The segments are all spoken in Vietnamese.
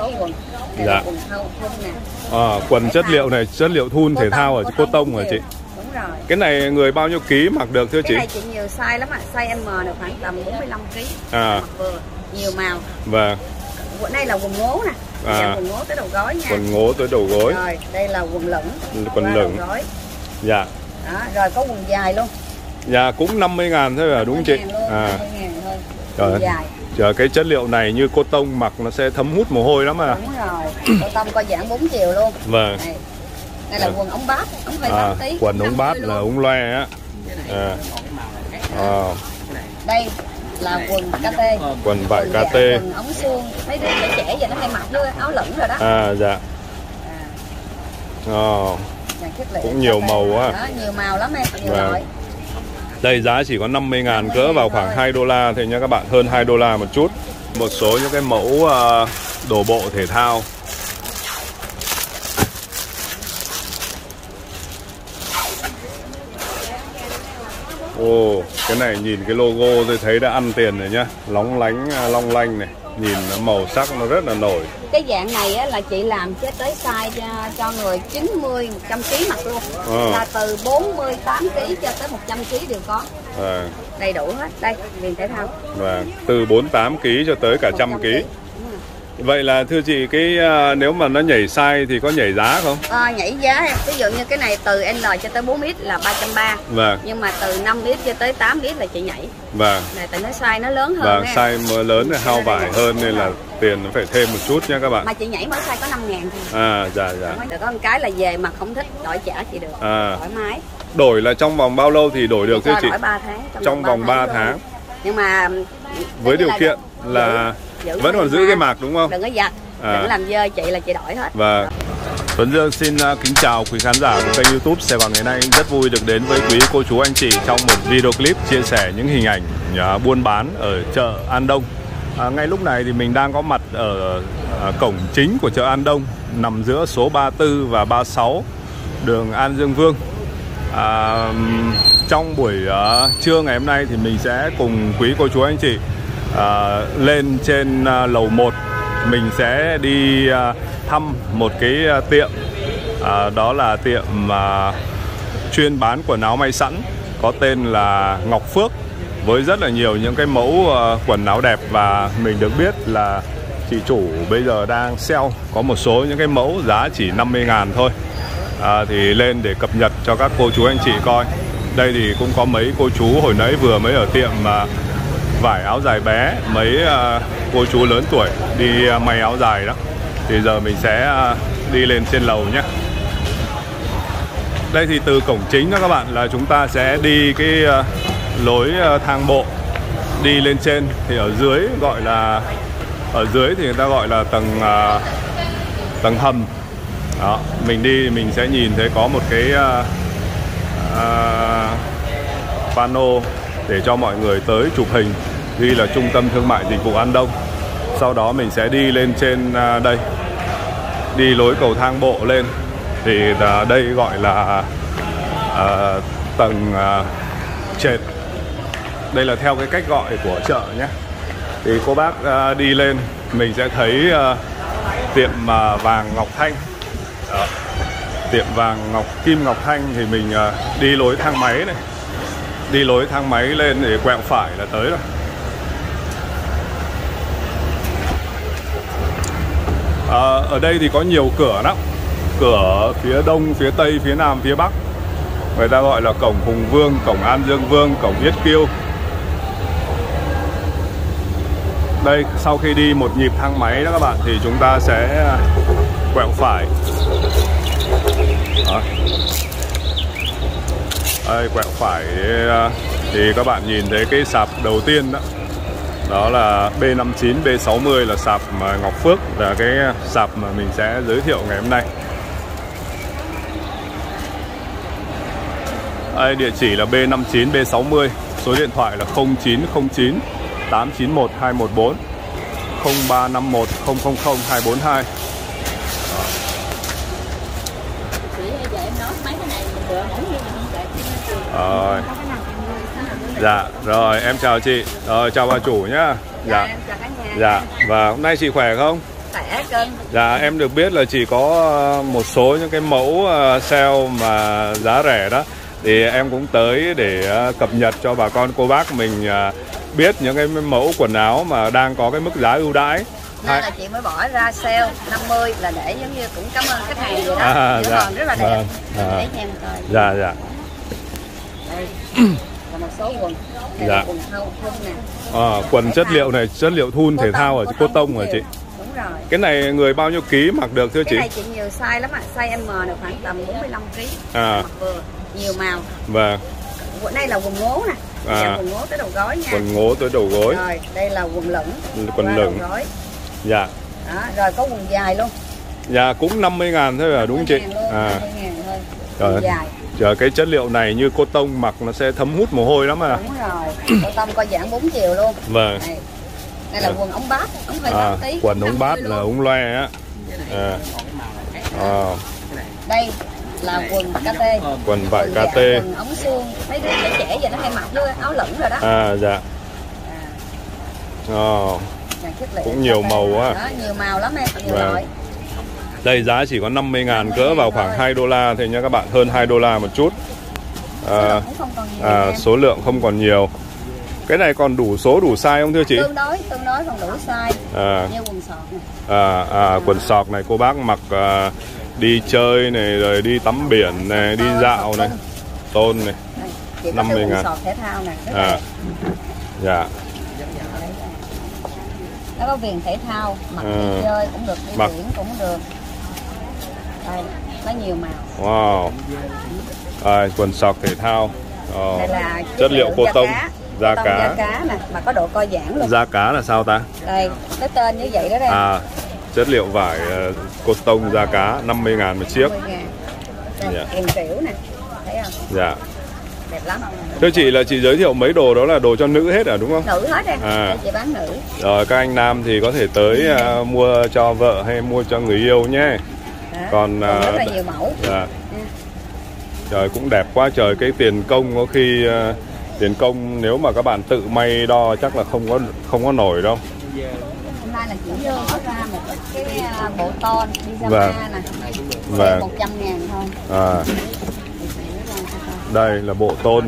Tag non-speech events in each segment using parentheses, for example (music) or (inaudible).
số quần Dạ. là quần thun nè à, quần chất liệu này chất liệu thun thể thao ở cô tông hả chị? Đúng rồi. Cái này người bao nhiêu ký mặc được thưa cái chị này chị nhiều size lắm ạ. Size M được khoảng tầm 45 kg À. vừa nhiều màu. Và quần đây là quần ngố nè. À. Dạ, quần ngố tới đầu gối nha. Quần ngố tới đầu gối. Rồi đây là quần lửng. Quần lửng. dạ. Đó rồi có quần dài luôn. Dạ cũng 50 ngàn thôi à đúng không chị? 50.000 luôn, à. 50.000 thôi. Trời. quần dài chờ cái chất liệu này như cô tông mặc nó sẽ thấm hút mồ hôi lắm à. Đúng rồi cô tông coi dạng 4 chiều luôn. Vâng. Đây đây là À. quần ống bát ống vai à, tí quần ống bát 50 là ống loe á. À. À, đây là quần KT quần vải dạ, KT quần ống suông mấy đứa trẻ trẻ giờ nó hay mặc với áo lửng rồi đó. À dạ. À, Ờ. liệu Cũng nhiều màu quá. đó, nhiều màu lắm em nhiều Vâng. Đây giá chỉ có 50 ngàn cỡ vào khoảng 2 đô la thôi nha các bạn. Hơn 2 đô la một chút. Một số những cái mẫu ờ, đồ bộ thể thao. Ồ, cái này nhìn cái logo tôi thấy đã ăn tiền rồi nhá. Lóng lánh, ờ, long lanh này. Nhìn nó màu sắc nó rất là nổi. Cái dạng này á, là chị làm cho tới size cho, cho người 90 100 kg mặc luôn. Ờ. là từ 48 kg cho tới 100 kg đều có. À, đầy đủ hết. Đây liền thể thao và Từ 48 kg cho tới cả trăm kg Vậy là thưa chị cái à, nếu mà nó nhảy size thì có nhảy giá không? Ờ, nhảy giá em. Ví dụ như cái này từ L cho tới 4X là 330 Vâng, nhưng mà từ 5X cho tới 8X là chị nhảy. Vâng. Này tại nó size nó lớn hơn Vâng, size mỡ lớn này hao vải hơn nên là tiền nó phải thêm một chút nha các bạn. Mà chị nhảy mỗi size có 5 ngàn thôi. À, dạ, dạ. Được. Có một cái là về mà không thích đổi trả chị được. À, thoải mái. Đổi là trong vòng bao lâu thì đổi được thưa chị? đổi 3 tháng Trong vòng ba luôn. tháng. nhưng mà Với điều kiện là giữ vẫn còn giữ cái mạc đúng không? đừng có giặt À. đừng làm dơ chị là chị đổi hết. Và Tuấn Dương xin uh, kính chào quý khán giả của kênh youtube. Sài Gòn ngày nay Rất vui được đến với quý cô chú anh chị trong một video clip chia sẻ những hình ảnh uh, buôn bán ở chợ An Đông. À, Ngay lúc này thì mình đang có mặt ở uh, cổng chính của chợ An Đông Nằm giữa số 34 và 36 đường An Dương Vương. À, Trong buổi uh, trưa ngày hôm nay thì mình sẽ cùng quý cô chú anh chị à, lên trên à, lầu 1 mình sẽ đi à, thăm một cái à, tiệm. À, đó là tiệm mà chuyên bán quần áo may sẵn có tên là Ngọc Phước với rất là nhiều những cái mẫu à, quần áo đẹp và mình được biết là chị chủ bây giờ đang sale có một số những cái mẫu giá chỉ 50 ngàn thôi. À, thì lên để cập nhật cho các cô chú anh chị coi. Đây thì cũng có mấy cô chú hồi nãy vừa mới ở tiệm mà vải áo dài bé mấy à, cô chú lớn tuổi đi à, may áo dài đó. Thì giờ mình sẽ à, đi lên trên lầu nhé. Đây thì từ cổng chính đó các bạn là chúng ta sẽ đi cái lối thang bộ đi lên trên. Thì ở dưới gọi là ở dưới thì người ta gọi là tầng tầng hầm. Đó mình đi mình sẽ nhìn thấy có một cái uh, uh, pano để cho mọi người tới chụp hình ghi là trung tâm thương mại dịch vụ An Đông. Sau đó mình sẽ đi lên trên à, đây đi lối cầu thang bộ lên. Thì à, đây gọi là à, tầng à, trệt. Đây là theo cái cách gọi của chợ nhé. Thì cô bác à, đi lên mình sẽ thấy à, tiệm à, vàng Ngọc Thanh. Đó. tiệm vàng Ngọc Kim Ngọc Thanh thì mình à, đi lối thang máy này đi lối thang máy lên để quẹo phải là tới rồi. À, ở đây thì có nhiều cửa lắm. Cửa phía đông phía tây phía nam phía bắc. Người ta gọi là cổng hùng vương cổng an dương vương cổng yết kiêu. Đây sau khi đi một nhịp thang máy đó các bạn thì chúng ta sẽ quẹo phải. Đó đây quẹo phải ờ, thì các bạn nhìn thấy cái sạp đầu tiên đó đó là B59, B60 là sạp mà Ngọc Phước là cái sạp mà mình sẽ giới thiệu ngày hôm nay. Đây, địa chỉ là B59, B60, số điện thoại là 0909 891 214 0351 000 242. chị giờ em nói mấy cái này bữa ngẫu nhiên không chạy rồi. Dạ, rồi em chào chị. Rồi chào bà chủ nhá. Dạ. nhà Dạ, và hôm nay chị khỏe không? Dạ em được biết là chỉ có ờ, một số những cái mẫu ờ, sale mà giá rẻ đó thì em cũng tới để ờ, cập nhật cho bà con cô bác mình biết những cái mẫu quần áo mà đang có cái mức giá ưu đãi. nên là chị mới bỏ ra sale 50 là để giống như cũng cảm ơn khách hàng vậy đó À, dạ. rất là đẹp Vâng, à. để cho em coi Dạ dạ. Một số quần Dạ. quần thâu thun nè Ờ, quần chất liệu này chất liệu thun thể thao ở cô tông hả chị? đúng rồi Cái này người bao nhiêu ký mặc được thưa cái chị? này chị nhiều size lắm ạ size M này khoảng tầm 45 kg À. mặc vừa nhiều màu Vâng. quần đây là quần ngố nè À. à. quần ngố tới đầu gối nha Quần ngố tới đầu gối. rồi đây là quần lửng Quần lửng. gối Dạ. đó rồi có quần dài luôn Dạ cũng 50 ngàn thôi à đúng không chị? 50.000 luôn, À. 50.000 thôi Trời. dài Chờ cái chất liệu này như cô tông mặc nó sẽ thấm hút mồ hôi lắm à. đúng rồi cô tông coi giảng 4 chiều luôn Vâng. đây đây là À. quần ống bát ống hơi À, tí quần ống bát 50 là ống loe á. À. À, đây là quần KT quần vải Quần dạ, KT. quần ống suông mấy đứa trẻ trẻ giờ nó hay mặc với áo lửng rồi đó À dạ. à, liệu Cũng nhiều KT. màu quá. đó nhiều màu lắm em nhiều Vâng. Đây giá chỉ có 50 ngàn cỡ vào khoảng 2 đô la thôi nha các bạn, hơn 2 đô la một chút. Số À, lượng cũng không còn nhiều à, số lượng không còn nhiều. Cái này còn đủ số đủ size không thưa chị? tương đối tương đối còn đủ size À, như quần sọt này à, à quần sọc này cô bác mặc à, đi chơi này rồi đi tắm biển này, đi dạo này, tôn này. Đây, chị có 50 cái quần ngàn. sọt thể thao rất À. Dạ. nó có viền thể thao mặc À. đi chơi cũng được đi Mặc. biển cũng được đây có nhiều màu Wow. À, quần sọc thể thao. Ờ. đây là chất liệu cô tông, cá. da Cô cá. da cá nè mà có độ co giãn luôn Da cá là sao ta? đây cái tên như vậy đó đây À, chất liệu vải uh, cột tông da cá 50 ngàn một chiếc. 50 ngàn đây, Dạ. kèm tiểu nè thấy không Dạ. đẹp lắm Thưa chị là chị giới thiệu mấy đồ đó là đồ cho nữ hết à đúng không? nữ hết em À. Đây, chị bán nữ Rồi các anh nam thì có thể tới à, mua cho vợ hay mua cho người yêu nhé. Còn, à, rất là nhiều mẫu Dạ. Ừ. Trời cũng đẹp quá trời cái tiền công có khi à, tiền công nếu mà các bạn tự may đo chắc là không có không có nổi đâu. hôm nay là vô có ra một cái à, bộ ton đi ra Vâng. nè Vâng. một trăm ngàn thôi À, đây là bộ tôn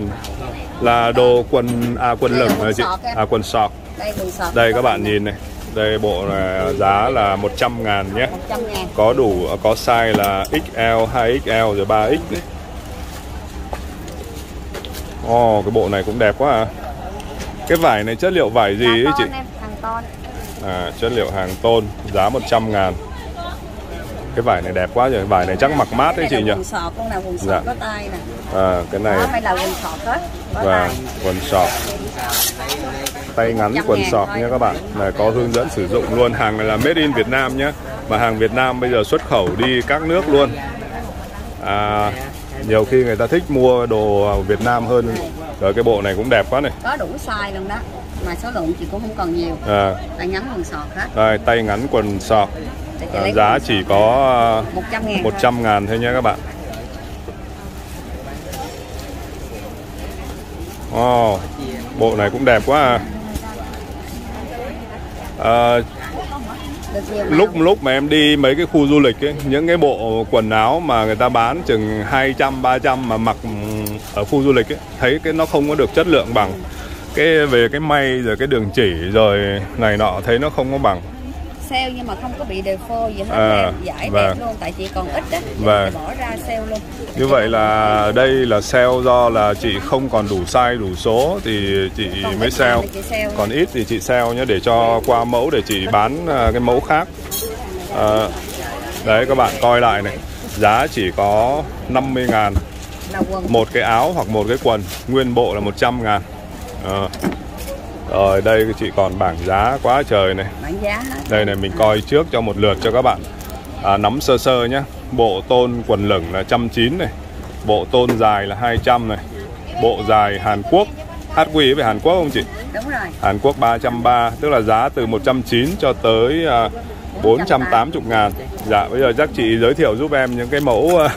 là đồ quần à quần là lửng hả chị? À quần sọt. đây quần sọt Đây các bạn nhìn này. Đây bộ này giá là 100 ngàn nhé. Một trăm ngàn Có đủ có size là XL, 2XL rồi 3X này. Ồ, cái bộ này cũng đẹp quá à. Cái vải này chất liệu vải gì ấy Hàng chị? hàng ton À, chất liệu hàng tôn, giá 100 ngàn Cái vải này đẹp quá rồi, vải này chắc mặc mát đấy chị nhỉ? quần sọt con nào quần sọt Dạ. có tay nè. À, cái này đó đây là quần sọt hết và quần sọt tay ngắn 100 quần sọt nha các bạn. Này có hướng dẫn sử dụng luôn. Hàng này là made in Việt Nam nhé. Mà hàng Việt Nam bây giờ xuất khẩu đi các nước luôn. À, nhiều khi người ta thích mua đồ Việt Nam hơn. Rồi cái bộ này cũng đẹp quá này. Có đủ size luôn đó. Mà số lượng chị cũng không còn nhiều. À, tay ngắn quần sọt hết. Đây, tay ngắn quần sọt à, giá chỉ có 100 ngàn 100 ngàn thôi nha các bạn Wow, bộ này cũng đẹp quá à. À, lúc lúc mà em đi mấy cái khu du lịch ấy, những cái bộ quần áo mà người ta bán chừng 200 300 mà mặc ở khu du lịch ấy, thấy cái nó không có được chất lượng bằng cái về cái may rồi cái đường chỉ rồi này nọ thấy nó không có bằng. Sale nhưng mà không có bị default gì hết À, em giải vâng. đẹp luôn tại chị còn ít chị Vâng. bỏ ra sale luôn Như vậy là đây là sale do là chị không còn đủ size đủ số thì chị Còn mới sale. chị sale. Còn ít thì chị sale nhé để cho qua mẫu để chị bán à, cái mẫu khác. À, đấy các bạn coi lại này. Giá chỉ có 50 ngàn một cái áo hoặc một cái quần nguyên bộ là 100 ngàn Ờ. rồi đây chị còn bảng giá quá trời này. Bán giá hết đây này mình coi trước cho một lượt cho các bạn. À, nắm sơ sơ nhé bộ tôn quần lửng là 190 này. Bộ tôn dài là 200 này. Bộ dài Hàn Quốc HQ về Hàn Quốc không chị? Đúng rồi. Hàn Quốc 330 tức là giá từ 190 cho tới à, 480 ngàn. Dạ bây giờ chắc chị giới thiệu giúp em những cái mẫu à,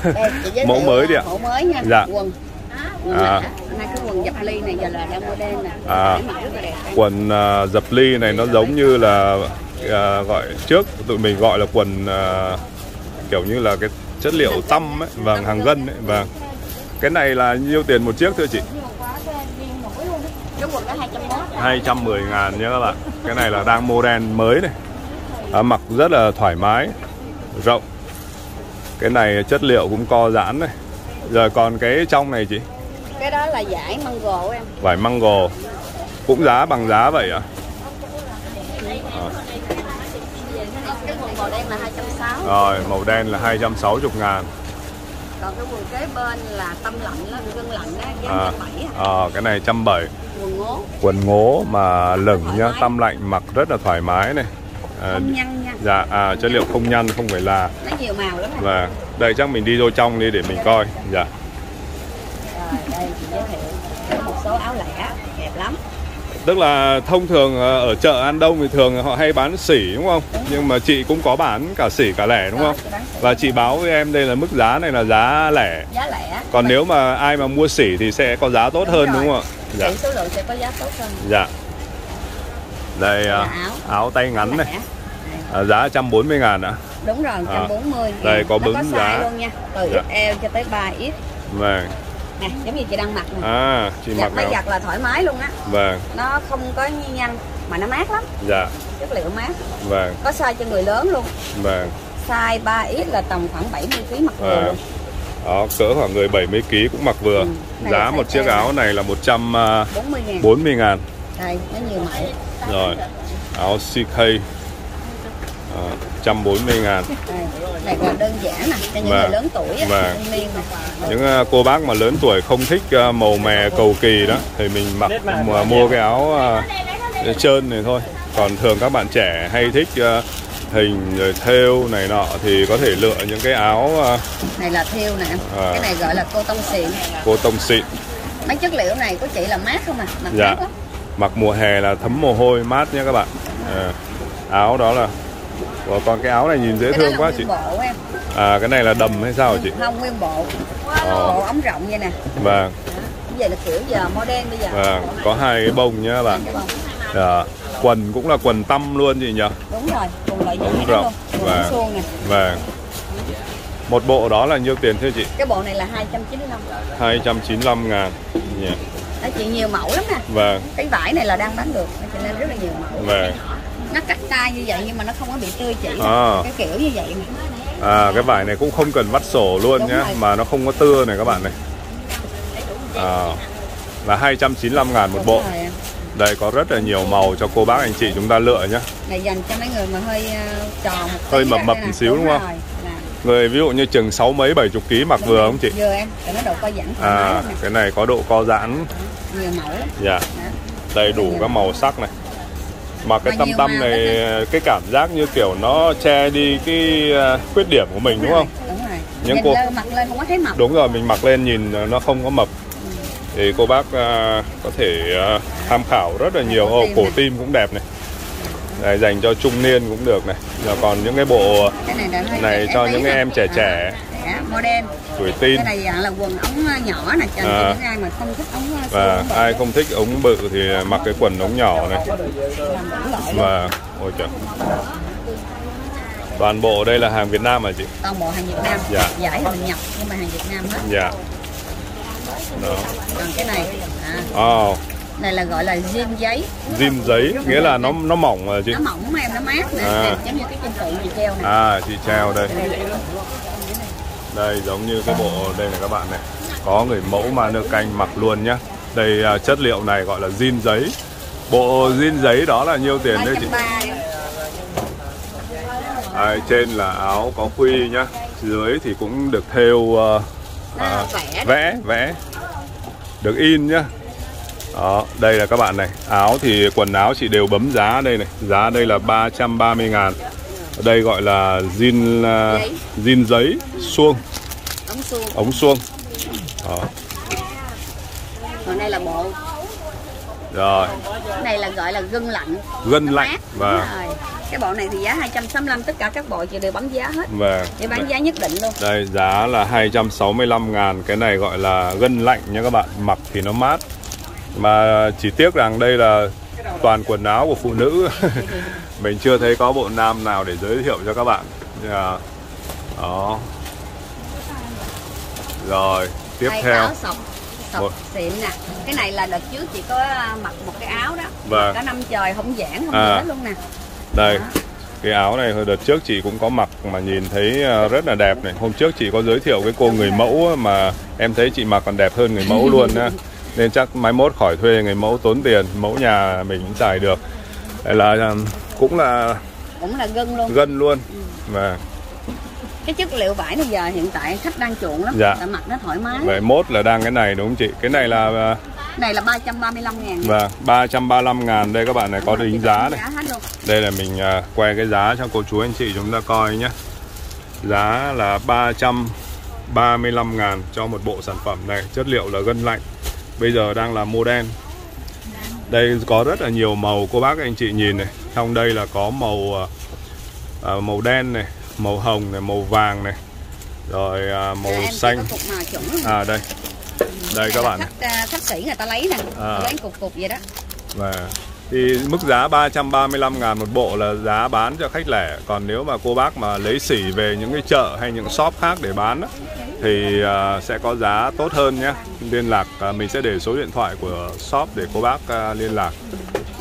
chị giới (laughs) mẫu mới đi ạ. mẫu mới nha. Dạ. quần. Quần À. này, cái quần dập ly này giờ là đang model nè. À. Quần à, dập ly này nó giống như là à, gọi trước tụi mình gọi là quần à, kiểu như là cái chất liệu tăm ấy vâng hàng gân ấy vâng cái này là nhiêu tiền một chiếc thưa chị? Cái quần đó 201 210 ngàn nhé các bạn. Cái này là đang model mới này. À, Mặc rất là thoải mái Rộng. Cái này chất liệu cũng co giãn này. Rồi còn cái trong này chị? Cái đó là giải măng gồ em. Vải mango Cũng giá bằng giá vậy à, à cái quần màu đen là 260 Rồi màu đen là 260 ngàn. Còn cái quần kế bên là tâm lạnh đó gân lạnh đó giá à, 170 à, Cái này 170 quần ngố. Quần ngố mà lửng nhá Tăm lạnh mặc rất là thoải mái này. À, không nhăn nha. Dạ, à, chất liệu không nhăn không phải là nó nhiều màu lắm nè Và đây chắc mình đi vô trong đi để mình coi. Dạ. Rồi đây chị giới thiệu. Một số áo lẻ đẹp lắm Tức là thông thường ờ, ở chợ An Đông thì thường họ hay bán sỉ đúng không? Nhưng mà chị cũng có bán cả sỉ cả lẻ đúng không? sỉ. Và chị báo với em đây là mức giá này là giá lẻ. giá lẻ Còn nếu mà ai mà mua sỉ thì sẽ có giá tốt Đúng hơn rồi. đúng không ạ? Dạ. Tỷ số lượng sẽ có giá tốt hơn Dạ. Đây à, áo. áo tay ngắn này, à, giá 140 ngàn ạ. đúng rồi 140 À. Đây, có bứng có giá. luôn nha từ Dạ. XL cho tới 3X Vâng. Nè giống như chị đang mặc nè. À, chị giặt mặc máy giặt là thoải mái luôn á. Vâng, nó không có nhăn mà nó mát lắm. Dạ, chất liệu mát. Vâng, có size cho người lớn luôn. Vâng. size 3X là tầm khoảng 70 kg mặc vừa luôn. Đó, cỡ khoảng người 70 kg cũng mặc vừa. Ừ. Này Giá một chiếc áo này là 140 40 ngàn. ngàn. đây nó nhiều mẫu. Rồi, áo CK 140 ngàn. Này là đơn giản nè cho những Vâng. người lớn tuổi á Vâng. Những à, cô bác mà lớn tuổi không thích à, màu mè cầu kỳ đó Thì mình mặc mà mua cái áo à, trơn này thôi. Còn thường các bạn trẻ hay thích à, hình rồi thêu này nọ Thì có thể lựa những cái áo à, này là thiêu nè À. cái này gọi là cô tông xịn. Cô tông xịn. Mấy chất liệu này của chị là mát không à? Mặc Dạ. mát lắm Mặc mùa hè là thấm mồ hôi mát nha các bạn. À, Áo đó là Ủa, Còn cái áo này nhìn dễ cái đó thương quá chị bộ em À cái này là đầm hay sao hả chị không nguyên bộ Ờ. bộ ống rộng vậy nè Vâng như vậy là kiểu giờ modern bây giờ Vâng, có hai cái bông nhá bạn. Dạ. Quần cũng là quần tăm luôn chị nhỉ? đúng rồi cùng loại giải rộng. luôn quần Vâng. suông nè Vâng. Một bộ đó là nhiêu tiền thưa chị? cái bộ này là 295 295 ngàn. Dạ. nó chị nhiều mẫu lắm nè Vâng, cái vải này là đang bán được cho nên rất là nhiều mẫu vâng. Nó cắt tay như vậy nhưng mà nó không có bị tươi chỉ À. cái kiểu như vậy À cái vải này cũng không cần vắt sổ luôn Đúng nhá, rồi. mà nó không có tưa này các bạn này. À, là 295 ngàn một bộ. Đúng rồi. Đây có rất là nhiều màu cho cô bác anh chị chúng ta lựa nhá. này dành cho mấy người mà hơi ờ, tròn Hơi mập mập một xíu đúng không? rồi. Nè. Người ví dụ như chừng 6 mấy 70 kg mặc vừa không chị? vừa em để nó độ co giãn À, cái này có độ co giãn. nhiều mẫu lắm Dạ. Đó. đầy đủ các màu sắc này mà cái tâm tâm này cái cảm giác như kiểu nó che đi cái à, khuyết điểm của mình đúng không? đúng rồi. Những cô- mặc lên không có thấy mập. Đúng rồi mình mặc lên nhìn nó không có mập. Thì cô bác à, có thể à, tham khảo rất là nhiều. Cổ tim cổ này. tim cũng đẹp này. Đây, dành cho trung niên cũng được này. Rồi còn những cái bộ cái này này cho những nè. em trẻ trẻ trẻ modern tuổi tin cái này dạng là quần ống ờ, nhỏ nè cho À. những ai mà không thích ống ờ, và ai không thích ống bự thì mặc cái quần ống nhỏ này. Và ôi trời. Toàn bộ đây là hàng Việt Nam hả chị? Toàn bộ hàng Việt Nam. Dạ. giải mình nhập nhưng mà hàng Việt Nam hết. Dạ. Đó. Còn cái này à, oh, này là gọi là jean giấy. Zin giấy nghĩa là nó nó mỏng mà chị? Nó mỏng mà em nó mát nè. À. giống như cái chân tự gì treo nè. À chị treo đây đây giống như cái bộ đây này các bạn này. Có người mẫu mà nước canh mặc luôn nhá. Đây à, chất liệu này gọi là zin giấy. Bộ zin giấy đó là nhiêu tiền trăm chị? À, trên là áo có khuy nhá. Dưới thì cũng được thêu à, à, vẽ. vẽ vẽ. Được in nhá. Đó đây là các bạn này. Áo thì quần áo chị đều bấm giá đây này. Giá đây là 330 ngàn ở đây gọi là zin Giấy. zin giấy suông ống suông đó. còn đây là bộ. Rồi. Cái này là gọi là gân lạnh. Gân lạnh mát. và cái bộ này thì giá 265 tất cả các bộ chị đều bán giá hết. Và để bán giá nhất định luôn. đây giá là 265 ngàn. Cái này gọi là gân lạnh nha các bạn. Mặc thì nó mát. Mà chỉ tiếc rằng đây là toàn quần áo của phụ nữ (laughs) mình chưa thấy có bộ nam nào để giới thiệu cho các bạn. Yeah. đó. Rồi tiếp Đây, theo. áo sọc. Sọc Một. xịn nè. Cái này là đợt trước chị có à, mặc một cái áo đó. Vâng. cả năm trời không giãn không À. hết luôn nè. Đây. Cái áo này hồi đợt trước chị cũng có mặc mà nhìn thấy à, rất là đẹp này. Hôm trước chị có giới thiệu với cô người mẫu á, mà em thấy chị mặc còn đẹp hơn người mẫu luôn á. Nên chắc mai mốt khỏi thuê người mẫu tốn tiền mẫu nhà mình cũng xài được. Đây là à, cũng là cũng là gân luôn gân luôn và cái chất liệu vải bây giờ hiện tại khách đang chuộng lắm Dạ. tại mặc nó thoải mái vậy mốt là đang cái này đúng không chị cái này là à, này là 335 ngàn Vâng, 335 ngàn đây các bạn này có đính giá này. giá luôn Đây là mình à, quay cái giá cho cô chú anh chị chúng ta coi nhé. Giá là 335 ngàn cho một bộ sản phẩm này, chất liệu là gân lạnh. Bây giờ đang là model. Đây có rất là nhiều màu cô bác anh chị nhìn này. Trong đây là có màu à, à, màu đen này, màu hồng này, màu vàng này. Rồi à, màu Dạ, xanh. màu chuẩn luôn. À đây. Đây các bạn khách, à, khách sĩ người ta lấy nè À. lấy cục cục vậy đó Và thì mức giá 335 ngàn một bộ là giá bán cho khách lẻ Còn nếu mà cô bác mà lấy xỉ về những cái chợ hay những shop khác để bán á, Thì à, sẽ có giá tốt hơn nhé Liên lạc, à, mình sẽ để số điện thoại của shop để cô bác à, liên lạc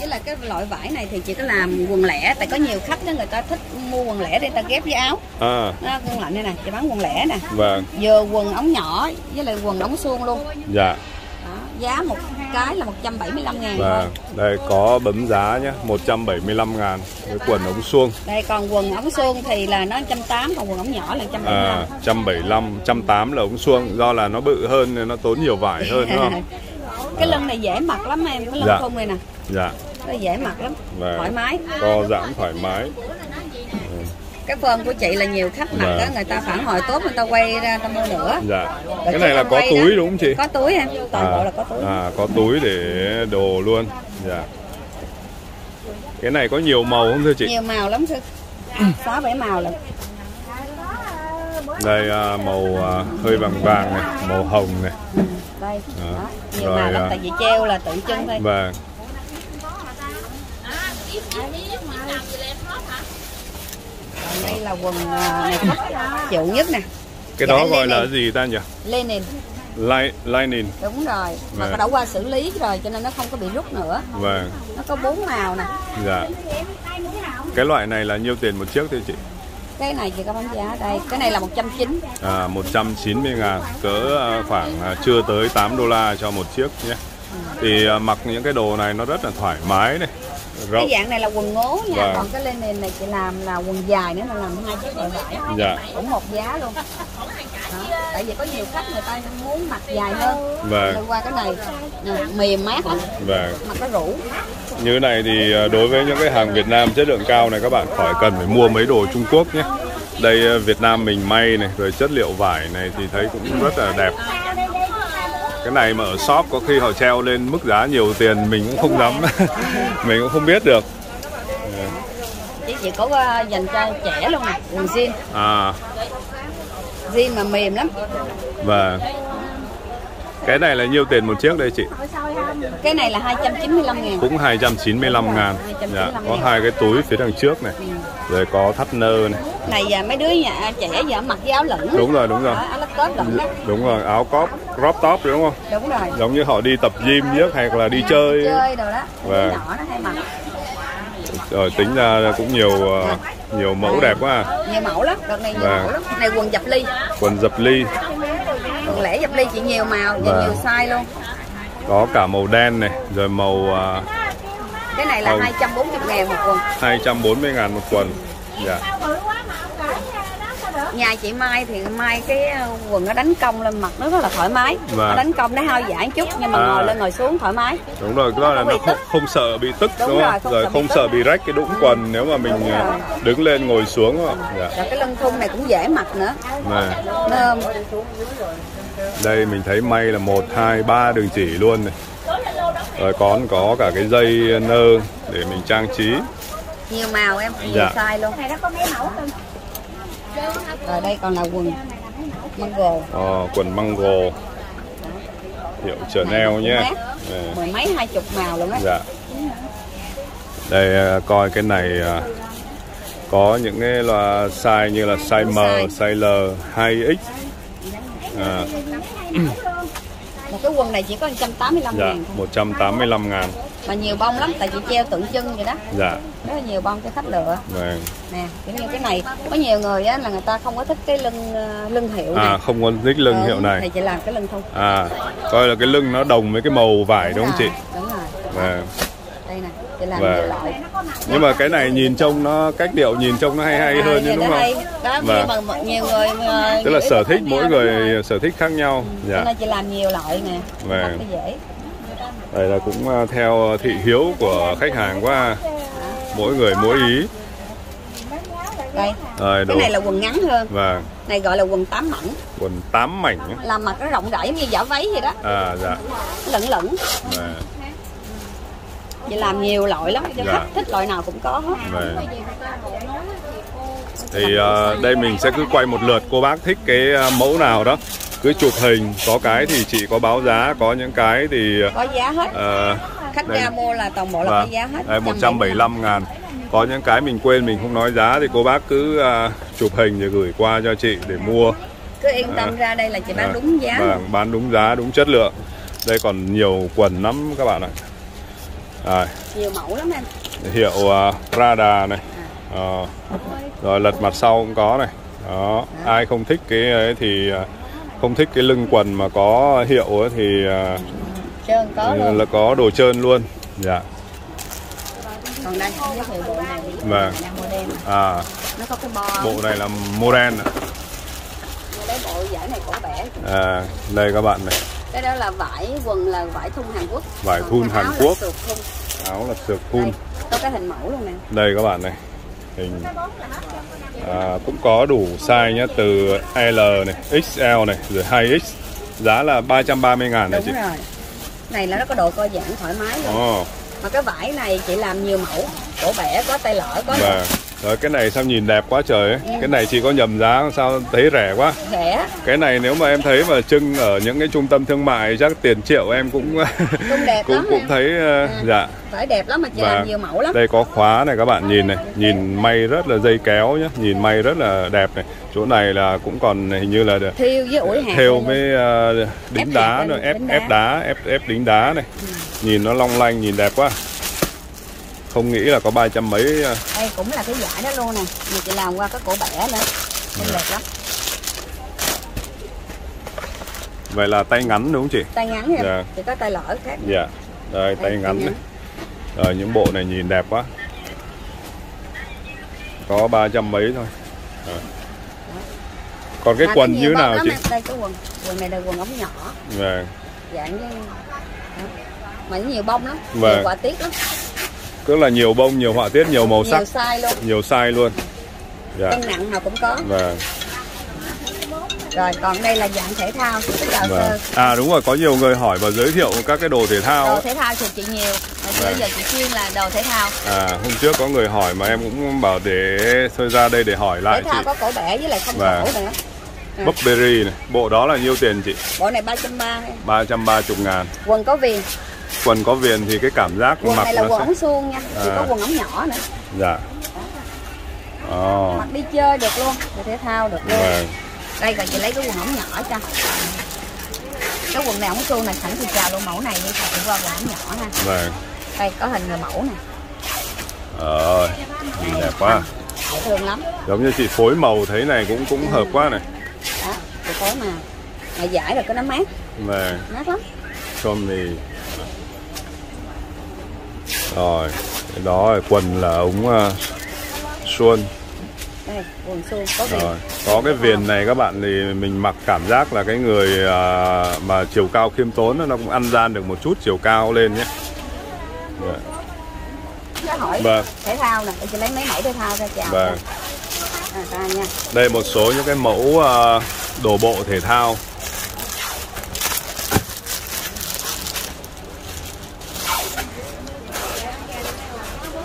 với là cái loại vải này thì chỉ có làm quần lẻ tại có nhiều khách đó người ta thích mua quần lẻ để ta ghép với áo. À, nó quần lạnh đây nè chị bán quần lẻ nè. Vâng, vừa quần ống nhỏ với lại quần ống suông luôn. Dạ. Đó. giá một cái là 175 ngàn thôi. Đây có bấm giá nhé 175 ngàn với quần ống suông. Đây còn quần ống suông thì là nó 180 còn quần ống nhỏ là 175 à, 175, 180 là ống suông Do là nó bự hơn nên nó tốn nhiều vải hơn đúng không? (laughs) cái lưng này dễ mặc lắm em cái lưng Dạ. thun này nè. Dạ, nó dễ mặc lắm Và- thoải mái co giãn thoải mái cái phơm của chị là nhiều khách mặc Dạ. đó người ta phản hồi tốt người ta quay ra ta mua nữa Dạ. Cái này là có túi đó. đúng không chị? có túi em toàn bộ là có túi À, có túi để đồ luôn. Dạ. Cái này có nhiều màu không thưa chị? nhiều màu lắm sư sáu bảy màu lận Đây à, màu à, hơi vàng vàng này, màu hồng này. đây Đó. đó. nhiều Rồi, màu lắm à. tại vì treo là tượng trưng thôi Còn đây là quần à, này chịu nhất nè cái đó gọi Lenin. là gì ta nhỉ? Lenin Lining. đúng rồi mà Vâng. đã qua xử lý rồi cho nên nó không có bị rút nữa Vâng. nó có bốn màu nè Dạ. Cái loại này là nhiêu tiền một chiếc thưa chị? cái này chị có bán giá đây cái này là 190 À, 190 ngàn cỡ à, khoảng à, chưa tới 8 đô la cho một chiếc nhé. Thì à, mặc những cái đồ này nó rất là thoải mái này. Cái Rộng. dạng này là quần ngố nha Vâng. còn cái Lenin này chị làm là quần dài nữa là làm hai chiếc loại vải Dạ. cũng một giá luôn đó. tại vì có nhiều khách người ta muốn mặc dài hơn Vâng. Nên qua cái này mềm mát lắm Vâng. mặc nó rủ Như này thì à, đối với những cái hàng Việt Nam chất lượng cao này các bạn khỏi cần phải mua mấy đồ Trung Quốc nhé. Đây à, Việt Nam mình may này, rồi chất liệu vải này thì thấy cũng rất là đẹp. Cái này mà ở shop có khi họ treo lên mức giá nhiều tiền mình cũng không dám, (laughs) mình cũng không biết được. chị có ờ, dành cho trẻ luôn nè quần jean. À, jean mà mềm lắm. Và cái này là nhiêu tiền một chiếc đây chị? cái này là 295 ngàn Cũng 295 ngàn. Dạ, có hai cái túi phía đằng trước này, rồi có thắt nơ này. này giờ mấy đứa nhà trẻ giờ mặc với áo lửng Đúng rồi, đúng rồi. áo lót tết lửng đó Đúng rồi, áo cóp, crop top đúng không? đúng rồi giống như họ đi tập gym nhất hay là đi chơi chơi đồ đó Vâng. Đứa nhỏ nó hay mặc rồi tính ra cũng nhiều ờ, nhiều mẫu đẹp quá à. nhiều mẫu lắm đợt này nhiều Vâng. mẫu lắm này quần dập ly quần dập ly ly chị nhiều màu và Vâng. nhiều size luôn có cả màu đen này rồi màu ờ, cái này là Không. 240 ngàn một quần 240 ngàn một quần dạ nhà chị Mai thì Mai cái ờ, quần nó đánh công lên mặt nó rất là thoải mái Vâng. nó đánh công nó hơi giãn chút nhưng mà À. ngồi lên ngồi xuống thoải mái đúng rồi đó là nó không, không sợ bị tức Đúng đúng, rồi, không rồi sợ bị không sợ bị rách cái đũng quần nếu mà mình rồi. đứng lên ngồi xuống dạ rồi cái lưng thun này cũng dễ mặc nữa này nó ôm. Đây mình thấy may là một hai ba đường chỉ luôn này. Rồi còn có cả cái dây nơ để mình trang trí. Nhiều màu em nhiều Dạ. size luôn. Rồi đây còn là quần mango. Ờ, quần mango. Hiệu Chanel nhé. Dạ. mười mấy hai chục màu luôn á. Dạ. Đây à, coi cái này à, có những cái là size như là size M, size. L, 2X à, một cái quần này chỉ có 185 dạ ngàn thôi. 185 ngàn. Mà nhiều bông lắm tại chị treo tượng trưng vậy đó. Dạ. Rất là nhiều bông cho khách lựa. Vâng. Nè kiểu như cái này có nhiều người á là người ta không có thích cái lưng ờ, lưng hiệu này. à không có thích lưng Ừ, hiệu này. thì chị làm cái lưng không à coi là cái lưng nó đồng với cái màu vải đúng không chị? đúng rồi. Vâng. Đây nè chị làm Vâng. nhiều loại nhưng mà cái này nhìn trông nó cách điệu nhìn trông nó hay hay hơn chứ Đây, đúng đây, đây. không Vâng. mọi- nhiều người tức là sở thích mỗi đúng người sở thích khác nhau. Dạ. nên chị làm nhiều loại nè Vâng. là dễ. Đây là cũng à, theo thị hiếu của khách hàng quá. Mỗi người mỗi ý. Đây. Rồi cái này là quần ngắn hơn. Vâng. Này gọi là quần tám mảnh. Quần tám mảnh làm mặt nó rộng rãi giống như giả váy vậy đó. À dạ. Lẫn lẫn. Vâng chị làm nhiều loại lắm cho Dạ. khách thích loại nào cũng có hết. Vâng thì à, đây mình sẽ cứ quay một lượt cô bác thích cái à, mẫu nào đó. Cứ chụp hình có cái thì chị có báo giá có những cái thì có giá hết. à, khách đây. ra mua là toàn bộ là Vâng. có giá hết. Đây, 175 ngàn. Có những cái mình quên mình không nói giá Thì cô bác cứ à, chụp hình rồi gửi qua cho chị để mua. Cứ yên tâm À. ra đây là chị bán À, đúng giá. Vâng, bán đúng giá, đúng chất lượng. Đây còn nhiều quần lắm các bạn ạ à, nhiều mẫu lắm em. Hiệu uh, Prada này. Ờ, Rồi lật mặt sau cũng có này. Đó, ai không thích cái ấy thì à, không thích cái lưng quần mà có hiệu ấy thì à, trơn có luôn. là có đồ trơn luôn. Dạ. Còn đây giới thiệu bộ này. Vâng. À, nó có cái bo. Bộ này là modern ạ. lấy bộ giải này cổ bẻ. À, đây các bạn này, cái đó là vải quần là vải thun Hàn Quốc vải thun Hàn áo là Quốc, thun. áo là sượt thun. Đây, có cái hình mẫu luôn nè Đây các bạn này, hình à, cũng có đủ size nhé, từ L này, XL này, rồi 2X. Giá là 330 ngàn này đúng chị. rồi này là nó có độ co giãn thoải mái luôn Ồ, mà cái vải này chị làm nhiều mẫu cổ bẻ có tay lỡ có và rồi cái này sao nhìn đẹp quá trời ấy. Cái này chị có nhầm giá sao thấy rẻ quá. rẻ Cái này nếu mà em thấy mà trưng ở những cái trung tâm thương mại chắc tiền triệu em cũng cũng đẹp cũng (laughs) lắm cũng em. thấy ờ, dạ. vải đẹp lắm mà chị Và làm nhiều mẫu lắm đây có khóa này các bạn nhìn này nhìn may rất là dây kéo nhá nhìn may rất là đẹp này chỗ này là cũng còn hình như là thiêu với ủi hạt theo này với uh, đính Ép đá lên, ép ép đá. đá ép ép đính đá này nhìn nó long lanh nhìn đẹp quá không nghĩ là có ba trăm mấy ờ, đây cũng là cái vải đó luôn nè. Mà chị làm qua cái cổ bẻ nữa. Đây đẹp lắm. Vậy là tay ngắn đúng không chị? Tay ngắn em Dạ. chỉ có tay lỡ khác dạ. Đây tay Đây, ngắn tay này. rồi những bộ này nhìn đẹp quá. Có ba trăm mấy thôi. Rồi. còn cái Mà quần như nào chị? đây cái quần quần này là quần ống nhỏ. Vâng dạng đó. mà nhiều bông lắm. Vâng. nhiều quả tiết lắm cứ là nhiều bông nhiều họa tiết nhiều màu sắc. nhiều size luôn. Nhiều size luôn. Dạ. Cân nặng nào cũng có. Vâng. Rồi còn đây là dạng thể thao vâng. à đúng rồi có nhiều người hỏi và giới thiệu các cái đồ thể thao đồ thể thao thì chị nhiều. Mà Vâng. bây giờ chị chuyên là đồ thể thao. À hôm trước có người hỏi mà em cũng bảo để thôi ra đây để hỏi thể lại thao chị. có cổ bẻ với lại không Vâng. cổ nữa. À. Burberry này bộ đó là nhiêu tiền chị? Bộ này ba trăm ba. 330 ngàn. Quần có viền quần có viền thì cái cảm giác quần mặc này là quần sẽ ống suông nha chỉ À. có quần ống nhỏ nữa. Dạ. Ồ, mặc đi chơi được luôn đồ thể thao được luôn. Vâng. Đây rồi chị lấy cái quần ống nhỏ cho. Cái quần này ống suông này sẵn thì chào luôn mẫu này đi chị qua quần ống nhỏ ha. Vâng. Đây có hình người mẫu nè. Ờ nhìn đẹp quá. Dễ thương lắm. Giống như chị phối màu thấy này cũng cũng hợp quá này. Đó chị phối mà. Mà giải rồi cái nó mát. Vâng. Mát lắm. Tommy rồi cái đó là quần là ống uh, xuân đây có rồi có cái viền này các bạn thì mình mặc cảm giác là cái người à, mà chiều cao khiêm tốn nó cũng ăn gian được một chút chiều cao lên nhé. Dạ, nó hỏi vâng. thể thao nè để chị lấy mấy mẫu thể thao ra chào. Vâng. À, ta nha. Đây một số những cái mẫu à, đồ bộ thể thao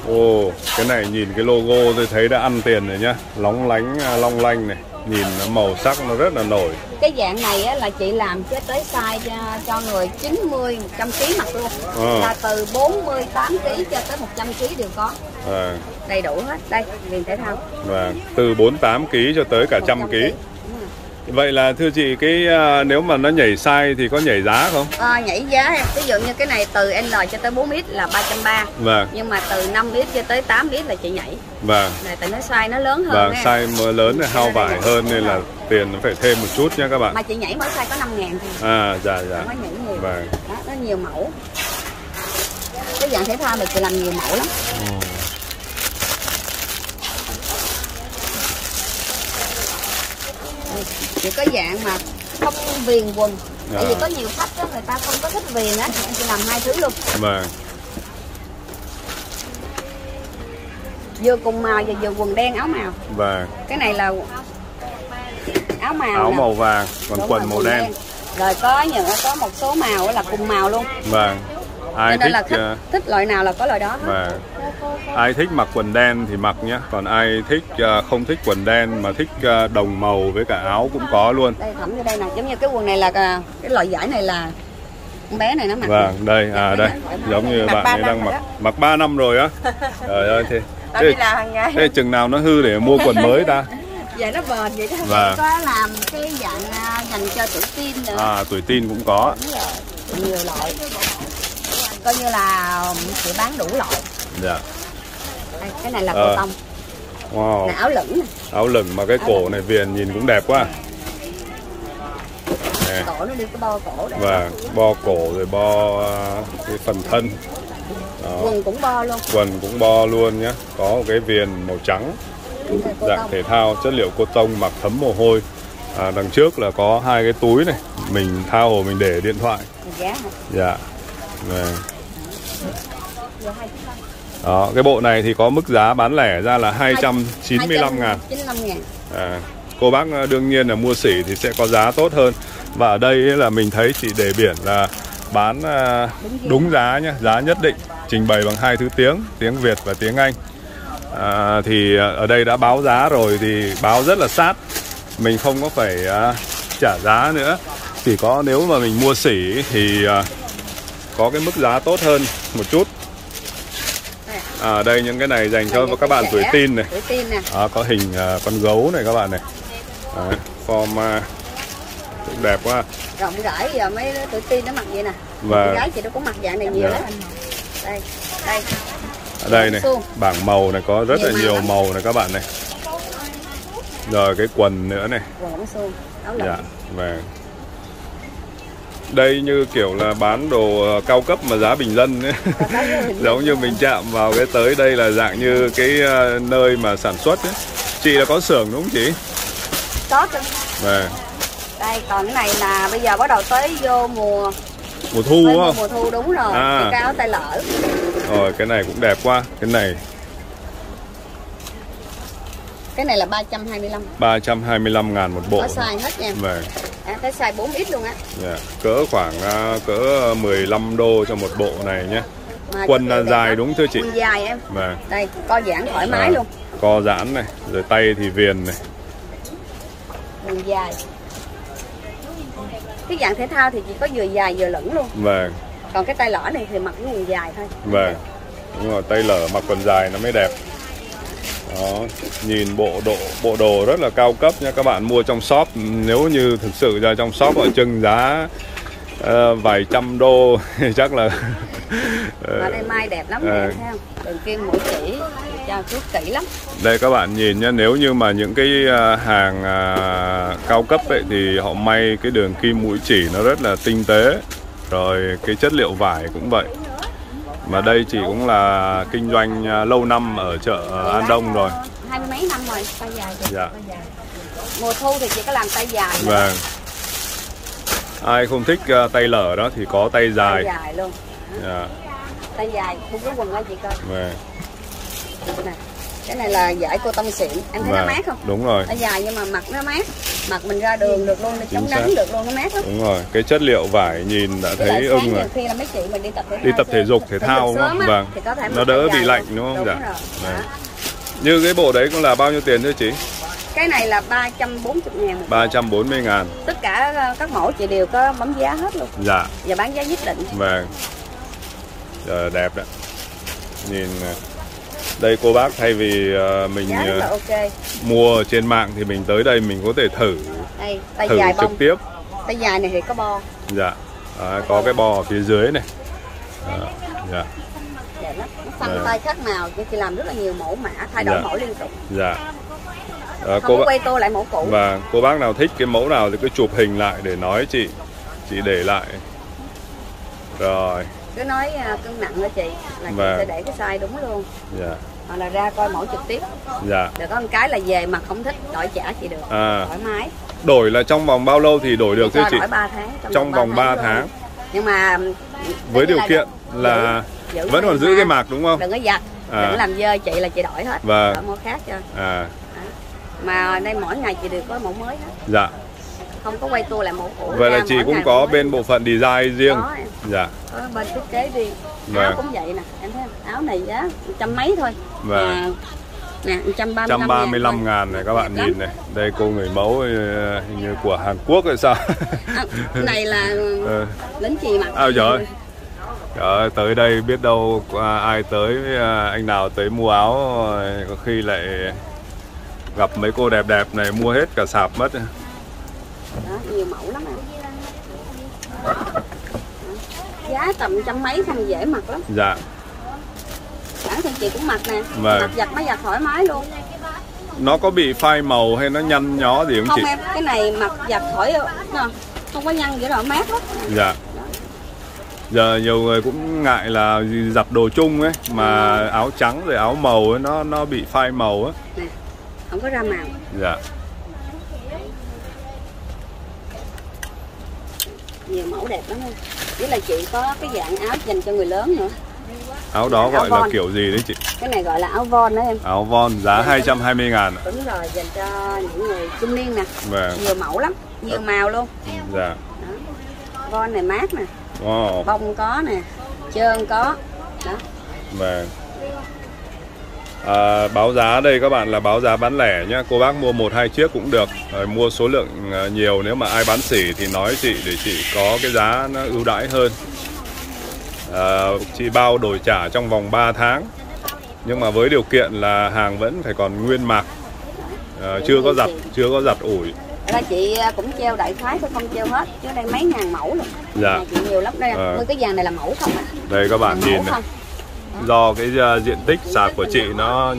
Ồ, cái này nhìn cái logo tôi thấy đã ăn tiền rồi nhá. Lóng lánh, à, long lanh này. Nhìn nó màu sắc nó rất là nổi. Cái dạng này á, là chị làm cho tới size cho, cho người 90 100 kg mặc luôn. Ờ. là từ 48 kg cho tới 100 kg đều có. À, đầy đủ hết. Đây viền thể thao và từ 48 kg cho tới cả trăm kg vậy là thưa chị cái à, nếu mà nó nhảy size thì có nhảy giá không? À, nhảy giá em. Ví dụ như cái này từ L cho tới 4X là 330 vâng. Nhưng mà từ 5X cho tới 8X là chị nhảy. Vâng. Này tại nó size nó lớn hơn và em. size lớn này hao vải hơn nên là tiền nó phải thêm một chút nha các bạn. Mà chị nhảy mỗi size có 5 ngàn thôi. À dạ dạ. Có nhảy nhiều. Vâng. đó, nó nhiều mẫu. Cái dạng thể thao này chị làm nhiều mẫu lắm chỉ có dạng mà không viền quần. Tại vì À. có nhiều khách đó, người ta không có thích viền á em chỉ làm hai thứ luôn. Vâng. Vừa cùng màu và vừa quần đen áo màu. Vâng. Cái này là áo màu áo nè. màu vàng còn Đúng quần rồi, màu đen. rồi có những có một số màu là cùng màu luôn. Vâng cho ai nên thích là khách à, thích loại nào là có loại đó hết. vâng ai thích mặc quần đen thì mặc nhé còn ai thích à, không thích quần đen mà thích à, đồng màu với cả áo cũng có luôn. Đây thẩm như đây nè. Giống như cái quần này là cái loại vải này là con bé này nó mặc. Vâng đây à đây. giống như bạn ấy đang rồi mặc. đó. mặc 3 năm rồi á. (laughs) Trời ơi thế thế, thế chừng nào nó hư để mua quần mới ta? (laughs) Dạ nó bền vậy đó. Vâng. có làm cái dạng dành cho tuổi teen nữa. À tuổi tin cũng có. Rồi, nhiều loại coi như là chị bán đủ loại. Dạ. Đây, cái này là cô tông. Wow. Là áo lửng nè. Áo lửng mà cái cổ này viền nhìn cũng đẹp quá. Nè, cổ nó đi cái bo cổ và bo cổ rồi bo à, cái phần thân. Đó. quần cũng bo luôn. Quần cũng bo luôn nhé có một cái viền màu trắng. Dạng tông. thể thao chất liệu cô tông mặc thấm mồ hôi. À, đằng trước là có hai cái túi này. Mình thao hồ mình để điện thoại. Dạ. Vâng. Chiếc không? đó cái bộ này thì có mức giá bán lẻ ra là 295 ngàn. 295 ngàn. À, cô bác à, đương nhiên là mua sỉ thì sẽ có giá tốt hơn. Và ở đây là mình thấy chị để biển là bán à, đúng giá nhé giá nhất định trình bày bằng hai thứ tiếng tiếng Việt và tiếng Anh. À, thì à, ở đây đã báo giá rồi thì báo rất là sát. Mình không có phải trả giá nữa. Chỉ có nếu mà mình mua sỉ thì có cái mức giá tốt hơn một chút. À, đây những cái này dành cho các bạn tuổi teen này. Đó, có hình à, con gấu này các bạn này. Đấy, form à, cũng đẹp quá. Rộng rãi giờ mấy tuổi teen nó mặc vậy nè. Và- Con gái chị nó cũng mặc dạng này nhiều Dạ. lắm. Đây đây. Ở đây này bảng màu này có rất là Nhiều màu nhiều lắm. màu này các bạn này. Rồi cái quần nữa này. Quần dạ và đây như kiểu là bán đồ à, cao cấp mà giá bình dân ấy. (laughs) giống như mình chạm vào cái tới đây là dạng như cái à, nơi mà sản xuất ấy. chị là có xưởng đúng không chị? Có chứ. Và đây còn cái này là bây giờ bắt đầu tới vô mùa mùa thu đúng không? mùa thu đúng rồi À. cái áo tay lỡ. Rồi cái này cũng đẹp quá. Cái này cái này là 325 325 ngàn một bộ. Có size hết nha. Vâng, à, tới size 4x luôn á. Dạ. cỡ khoảng à, cỡ 15 đô cho một bộ này nhé. Mà Quần là dài đúng thưa chị? quần dài em. Vâng. đây co giãn thoải mái À, luôn. Co giãn này rồi tay thì viền này. Quần dài. Cái dạng thể thao thì chỉ có vừa dài vừa lửng luôn. Vâng. Còn cái tay lỡ này thì mặc cái quần dài thôi. Vâng. Đúng rồi tay lở mặc quần dài nó mới đẹp đó nhìn bộ độ bộ đồ rất là cao cấp nha các bạn mua trong shop nếu như thực sự ra trong shop ở trưng giá ờ, vài trăm đô (laughs) chắc là (laughs) ờ, mà đây mai đẹp lắm à. nè không đường kim mũi chỉ cho trước kỹ lắm Đây các bạn nhìn nhé, nếu như mà những cái hàng à, cao cấp ấy thì họ may cái đường kim mũi chỉ nó rất là tinh tế. Rồi cái chất liệu vải cũng vậy. Mà đây chị cũng là kinh doanh à, lâu năm ở chợ An Đông rồi. hai mươi mấy năm rồi tay dài rồi Dạ. mùa thu thì chỉ có làm tay dài. Vâng. Ai không thích à, tay lở đó thì có tay tay dài. dài luôn Dạ. tay dài không có quần ơi chị coi Vâng. nè cái này là giải cô tông xịn em thấy nó Vâng. mát không Đúng rồi. tay dài nhưng mà mặc nó mát mặc mình ra đường được luôn nó chống nắng được luôn nó mát lắm Đúng rồi. Cái chất liệu vải nhìn đã lại thấy ưng rồi. khi là mấy chị mình đi tập thể Đi thao tập thể dục, thể thao đúng không? Vâng. Nó đỡ bị lạnh đúng không? Dạ. Vâng. Đó. Như cái bộ đấy cũng là bao nhiêu tiền thưa chị? cái này là 340 ngàn một bộ. 340 ngàn tất cả ờ, các mẫu chị đều có bấm giá hết luôn Dạ và bán giá nhất định Vâng Giờ đẹp đấy Nhìn này. Đây cô bác thay vì ờ, mình giá rất là ờ, ok. mua ở trên mạng thì mình tới đây mình có thể thử đây tay thử dài trực bông. tiếp. Tay dài này thì có bo. Dạ. Đấy, Có cái bò ở phía dưới này. Đó, Dạ. Đẹp lắm nó xăm Dạ. tay khác nào chị làm rất là nhiều mẫu mã thay đổi Dạ. mẫu liên tục. Dạ. Ờ, không cô quay tô lại mẫu cũ. Và cô bác nào thích cái mẫu nào thì cứ chụp hình lại để nói chị Chị để lại. Rồi. Cứ nói à, cân nặng đó chị là chị Vâng. sẽ để cái size đúng luôn. Dạ hoặc là ra coi mẫu trực tiếp. Dạ. Được có một cái là về mà không thích đổi trả chị được. À. Thoải mái. Đổi là trong vòng bao lâu thì đổi được thưa chị? đổi 3 tháng Trong vòng 3 luôn. tháng nhưng mà Với điều nhiên kiện là giữ- giữ vẫn còn giữ cái mạc đúng không? đừng có giặt À. đừng làm dơ chị là chị đổi hết. Vâng. đổi mẫu khác cho. À. Mà ở đây mỗi ngày chị đều có mẫu mới hết. Dạ. Không có quay tua lại mẫu cũ Vậy là chị cũng có bên bộ phận design riêng. Dạ. Có bên thiết kế riêng Vâng. áo cũng vậy nè em thấy không? áo này giá trăm mấy thôi. Vâng. à, nè trăm ba mươi 135 ngàn này các bạn nhìn này. Đây cô người mẫu ờ, hình như của Hàn Quốc hay sao? À, này là Ờ. lính chì mặc À trời ơi, tới đây biết đâu à, ai tới à, anh nào tới mua áo rồi có khi lại gặp mấy cô đẹp đẹp này mua hết cả sạp mất. Đó, nhiều mẫu lắm em (laughs) giá tầm trăm mấy không dễ mặc lắm. Dạ. Bản thân chị cũng mặc nè. Vâng. mặc giặt máy giặt thoải mái luôn. Nó có bị phai màu hay nó nhăn nhó gì không không chị? em cái này mặc giặt nè, không có nhăn gì đâu mát lắm. Dạ. Giờ nhiều người cũng ngại là giặt đồ chung ấy mà áo trắng rồi áo màu ấy nó nó bị phai màu ấy nè không có ra màu. Dạ nhiều mẫu đẹp lắm em với là chị có cái dạng áo dành cho người lớn nữa. Áo đó Áo gọi là von. kiểu gì đấy chị? Cái này gọi là áo von đó em. Áo von giá 220 ngàn ạ. đúng rồi dành cho những người trung niên nè. Vâng. Nhiều mẫu lắm nhiều màu luôn. Dạ. Von này mát nè. Wow. bông có nè trơn có. Đó. Vâng. À, báo giá đây các bạn là báo giá bán lẻ nhá. Cô bác mua một hai chiếc cũng được. Rồi, mua số lượng à, nhiều nếu mà ai bán sỉ thì nói chị để chị có cái giá nó ưu đãi hơn. À, chị bao đổi trả trong vòng 3 tháng. Nhưng mà với điều kiện là hàng vẫn phải còn nguyên mạc. À, chưa có giặt, chưa có giặt ủi. Đây chị à, cũng treo đại khái thôi không treo hết chứ đây mấy ngàn mẫu luôn Dạ. Nhà chị nhiều lắm đây Ờ. à. cái dàn này là mẫu không à Đây các bạn Là nhìn này. không do cái uh, diện tích sạp của chị nó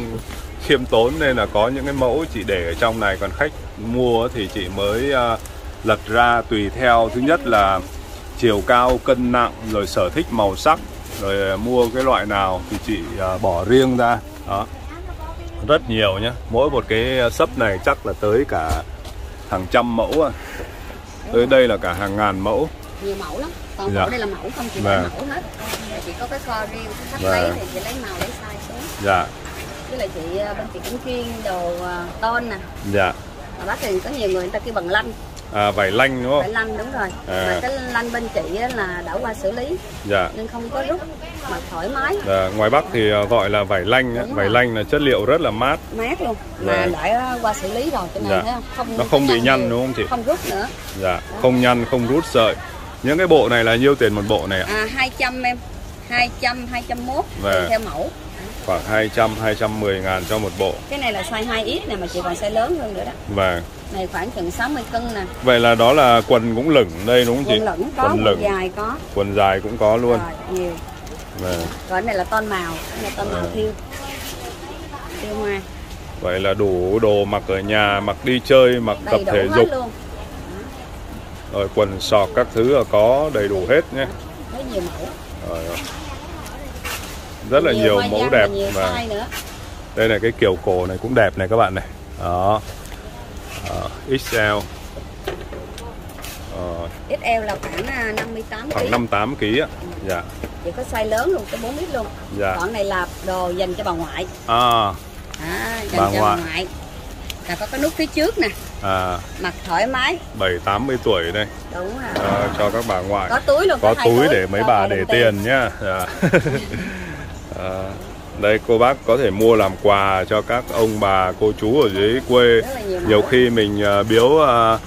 khiêm tốn nên là có những cái mẫu chị để ở trong này. Còn khách mua thì chị mới uh, lật ra tùy theo. Thứ nhất là chiều cao cân nặng rồi sở thích màu sắc rồi ờ, mua cái loại nào thì chị uh, bỏ riêng ra. Đó. Rất nhiều nhá. Mỗi một cái sấp này chắc là tới cả hàng trăm mẫu à. Tới đây là cả hàng ngàn mẫu. Nhiều mẫu lắm toàn Dạ. bộ đây là mẫu không chị Vâng. mẫu hết Và chị có cái kho riêng khách Vâng. lấy thì chị lấy màu lấy size xuống dạ với lại chị à, bên chị cũng chuyên đồ à, tôn nè dạ mà bác thì có nhiều người người ta kêu bằng lanh à, vải lanh đúng không lanh đúng rồi À. mà cái lanh bên chị là đã qua xử lý dạ nên không có rút mà thoải mái À, ngoài Bắc thì à, gọi là vải lanh á. Đúng vải rồi. lanh là chất liệu rất là mát mát luôn mà Vâng. đã qua xử lý rồi cho nên Dạ. không? Nó không bị nhăn nhiều, đúng không chị? không rút nữa dạ không nhăn không rút sợi những cái bộ này là nhiêu tiền một bộ này ạ? À 200 em. 200 201 Vâng. tùy theo mẫu. Khoảng 200 210 ngàn cho một bộ. Cái này là size 2X nè mà chị còn size lớn hơn nữa đó. Và này khoảng chừng 60 cân nè. Vậy là đó là quần cũng lửng đây đúng không chị? Quần lửng có quần quần lửng. dài có. Quần dài cũng có luôn. Rồi nhiều. Vâng. cái này là tôn màu. Cái này màu Vâng. thiêu. Thiêu hoa. Vậy là đủ đồ mặc ở nhà mặc đi chơi mặc tập đầy đủ thể hết dục. luôn rồi quần sọt các thứ là có đầy đủ hết nhé. Rồi, rồi. rất là nhiều mẫu đẹp nữa. Đây là cái kiểu cổ này cũng đẹp này các bạn này. Đó. Đó, XL Ờ, XL là khoảng à, 58 khoảng kg 58 kg á. Dạ. Chỉ có size lớn luôn tới 4 lít luôn. Dạ. Còn này là đồ dành cho bà ngoại. À. À, dành Bà cho ngoại. bà ngoại. Là có cái nút phía trước nè à. Mặc thoải mái. Bảy tám mươi tuổi đây. Đúng rồi. À, cho các bà ngoại. Có túi luôn có hai túi để mấy bà để đựng tiền nhá. Dạ. (laughs) à, đây cô bác có thể mua làm quà cho các ông bà cô chú ở dưới quê. Nhiều nhiều khi mình à, biếu à,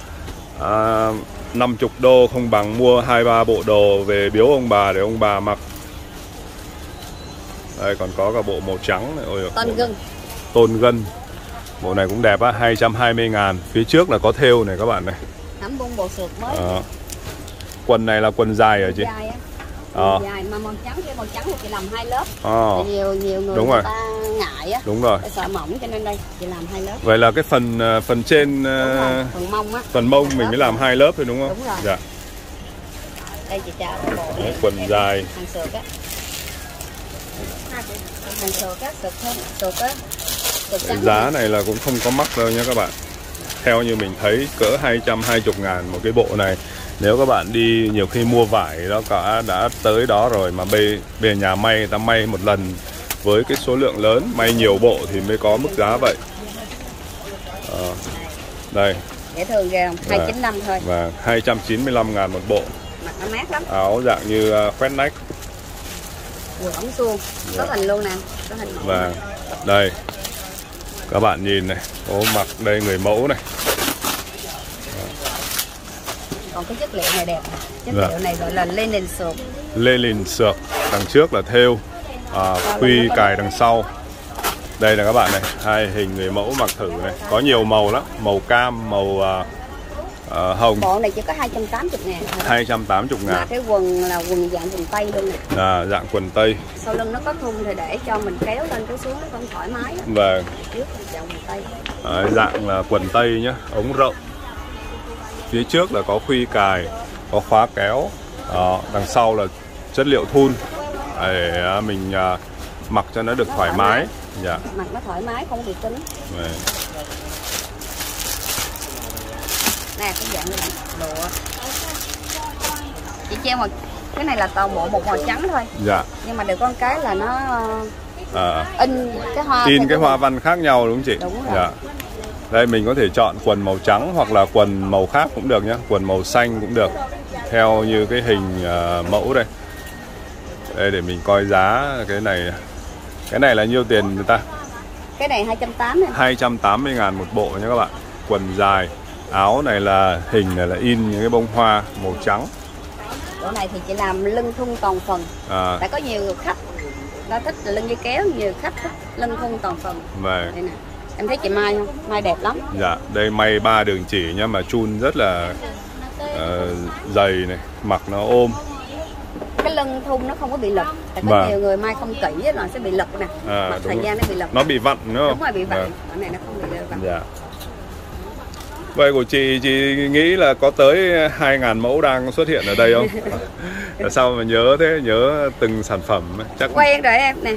à, 50 đô không bằng mua hai ba bộ đồ về biếu ông bà để ông bà mặc. Đây còn có cả bộ màu trắng này. Ôi, bộ- gân. Tôn gân bộ này cũng đẹp á 220 ngàn. Phía trước là có thêu này các bạn này. Nắm bông bộ sượt mới. Đó. quần này là quần dài hả chị? Dài á. Ờ. dài mà màu trắng cái màu trắng thì chị làm hai lớp. Ờ, Tại nhiều nhiều người Đúng người rồi. ta ngại á. Đúng rồi. Sợ mỏng cho nên đây chị làm hai lớp. Vậy là cái phần à, phần trên à, phần mông á. phần mông mình mới làm hai lớp thôi đúng không? Đúng rồi. dạ. Đây chị chào bộ này. Quần dài. hàng sượt á. Hàng sượt á sượt hơn sượt á giá này là cũng không có mắc đâu nha các bạn. Theo như mình thấy cỡ 220 ngàn một cái bộ này. Nếu các bạn đi nhiều khi mua vải đó cả đã tới đó rồi Mà về, về nhà may người ta may một lần Với cái số lượng lớn May nhiều bộ thì mới có mức giá vậy. Ờ, Đây. Dễ thương ghê không? Hai chín năm thôi. Và 295 ngàn một bộ. Mặt nó mát lắm. Áo dạng như khoét nách quần ống suông. Có hình luôn nè. Có hình mẫu Và đây Các bạn nhìn này Có mặc đây người mẫu này. Còn cái chất liệu này đẹp chất Dạ. liệu này gọi là linen sượt lê lìn sược đằng trước là thêu à, khuy cài đằng sau. Đây là các bạn này hai hình người mẫu mặc thử này. Có nhiều màu lắm màu cam màu à, à, hồng bộ này chỉ có 280 ngàn thôi. 280 mà ngàn. Cái quần là quần dạng quần tây luôn nè. À, dạng quần tây. Sau lưng nó có thun thì để cho mình kéo lên kéo xuống nó không thoải mái và trước là dạng quần tây. À, dạng là quần tây nhá ống rộng. Phía trước là có khuy cài có khóa kéo. Đó, đằng sau là chất liệu thun. Để à, mình à, mặc cho nó được thoải mái. Dạ. Mặt nó thoải mái không bị cứng. Nè cái dạng này lụa chị treo một cái này là toàn bộ một màu trắng thôi dạ nhưng mà được con cái là nó à, in cái hoa in cái hoa văn khác nhau đúng không chị? Đúng rồi. Dạ. Đây mình có thể chọn quần màu trắng hoặc là quần màu khác cũng được nhé, quần màu xanh cũng được. Theo như cái hình à, mẫu đây. Đây để mình coi giá cái này. Cái này là nhiêu tiền người ta? cái này 280 em 280 ngàn một bộ nha các bạn. Quần dài. Áo này là hình này là in những cái bông hoa màu trắng. chỗ này thì chị làm lưng thun toàn phần À, tại có nhiều khách nó thích là lưng dây kéo nhiều khách thích lưng thun toàn phần đây nè em thấy chị mai không mai đẹp lắm Dạ, đây may ba đường chỉ nhá mà chun rất là ờ, dày này, mặc nó ôm. cái lưng thun nó không có bị lật tại có Vâng. nhiều người mai không kỹ là sẽ bị lật nè À, mặc thời gian nó bị lật Nó bị vặn đúng không? đúng rồi bị vặn Vâng. cái này nó không bị vặn Dạ. Vậy của chị, chị nghĩ là có tới 2.000 mẫu đang xuất hiện ở đây không? (laughs) Tại sao mà nhớ thế, nhớ từng sản phẩm chắc quen rồi em nè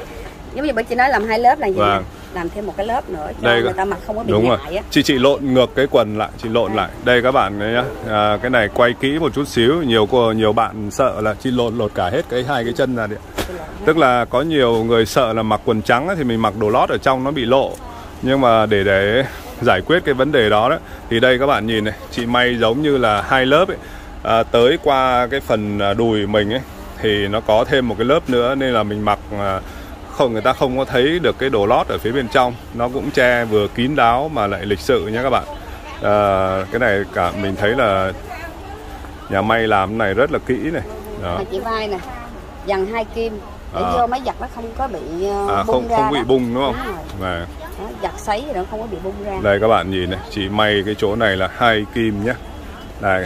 giống như bữa chị nói làm hai lớp là gì Vâng. nè làm thêm một cái lớp nữa cho Đây người ta mặc không có bị đúng rồi. ngại á Chị chị lộn ngược cái quần lại, chị lộn lại. Đây các bạn nhá. À, cái này quay kỹ một chút xíu, nhiều cô nhiều bạn sợ là chị lộn lột cả hết cái hai cái chân ra đi. Tức là có nhiều người sợ là mặc quần trắng ấy, thì mình mặc đồ lót ở trong nó bị lộ. Nhưng mà để để giải quyết cái vấn đề đó đó thì đây các bạn nhìn này, chị may giống như là hai lớp ấy. À, tới qua cái phần à, đùi mình ấy thì nó có thêm một cái lớp nữa nên là mình mặc à, không người ta không có thấy được cái đồ lót ở phía bên trong nó cũng che vừa kín đáo mà lại lịch sự nhé các bạn à, cái này cả mình thấy là nhà may làm cái này rất là kỹ này đó. chị vai nè dằn hai kim để À. vô máy giặt nó không có bị uh, à, bung không ra không bị đó. bung đúng không rồi. Đó, giặt sấy thì nó không có bị bung ra. Đây các bạn nhìn này chỉ may cái chỗ này là hai kim nhé này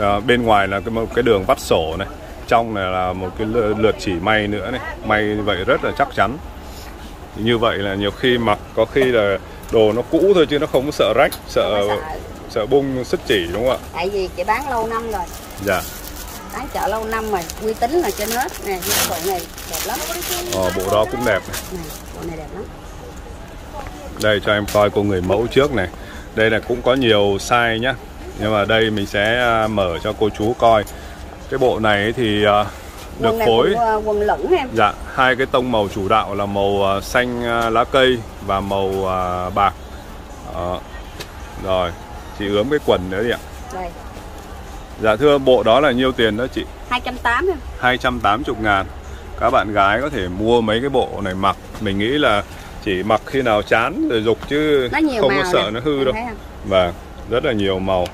à, bên ngoài là cái một cái đường vắt sổ này trong này là một cái lượt chỉ may nữa này. May như vậy rất là chắc chắn. Như vậy là nhiều khi mặc có khi là đồ nó cũ thôi chứ nó không có sợ rách sợ sợ. sợ bung sứt chỉ đúng không ạ? Tại vì chị bán lâu năm rồi. Dạ. Bán chợ lâu năm rồi uy tín là trên hết nè cái bộ này đẹp lắm. Ờ, bộ đó cũng đẹp này. nè bộ này đẹp lắm đây cho em coi cô người mẫu trước này. Đây là cũng có nhiều size nhá. Nhưng mà đây mình sẽ à, mở cho cô chú coi. Cái bộ này thì à, được quần phối. cũng, uh, quần lửng em. Dạ hai cái tông màu chủ đạo là màu à, xanh à, lá cây và màu à, bạc. Đó. rồi chị ướm cái quần nữa đi ạ. Đây. Dạ thưa bộ đó là nhiêu tiền đó chị? 280 em. 280 ngàn. Các bạn gái có thể mua mấy cái bộ này mặc. Mình nghĩ là chỉ mặc khi nào chán rồi dục chứ không có sợ nè. nó hư đâu. và rất là nhiều màu.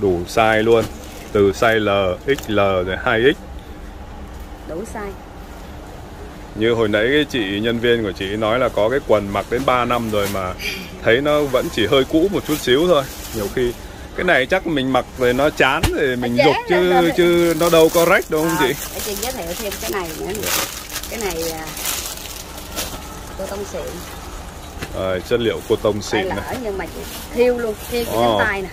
Đủ size luôn. Từ size L, XL rồi 2X đủ size. Như hồi nãy cái chị nhân viên của chị nói là có cái quần mặc đến 3 năm rồi mà (laughs) thấy nó vẫn chỉ hơi cũ một chút xíu thôi. Nhiều khi cái này chắc mình mặc rồi nó chán rồi mình dục chứ chứ nó đâu có rách đâu không À, chị? để chị giới thiệu thêm cái này nữa. Cái này à, cô tông xịn Rồi, chất liệu cô tông xịn này lỡ nhưng mà thiêu luôn thiêu cái cánh tay nè